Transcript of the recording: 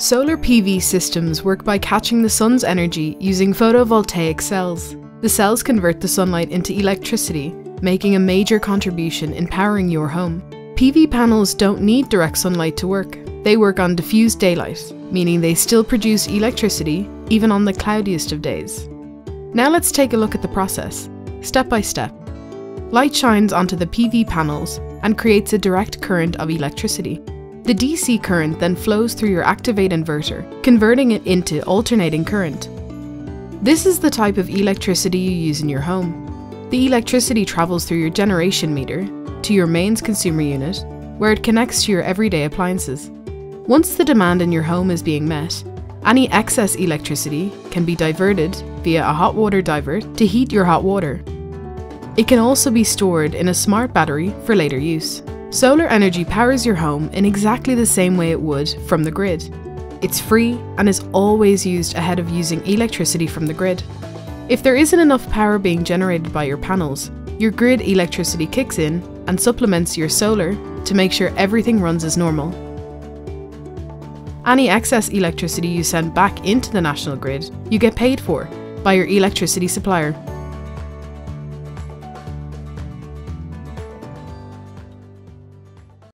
Solar PV systems work by catching the sun's energy using photovoltaic cells. The cells convert the sunlight into electricity, making a major contribution in powering your home. PV panels don't need direct sunlight to work. They work on diffused daylight, meaning they still produce electricity even on the cloudiest of days. Now let's take a look at the process, step by step. Light shines onto the PV panels and creates a direct current of electricity. The DC current then flows through your Activ8 inverter, converting it into alternating current. This is the type of electricity you use in your home. The electricity travels through your generation meter to your mains consumer unit, where it connects to your everyday appliances. Once the demand in your home is being met, any excess electricity can be diverted via a hot water divert to heat your hot water. It can also be stored in a smart battery for later use. Solar energy powers your home in exactly the same way it would from the grid. It's free and is always used ahead of using electricity from the grid. If there isn't enough power being generated by your panels, your grid electricity kicks in and supplements your solar to make sure everything runs as normal. Any excess electricity you send back into the national grid, you get paid for by your electricity supplier.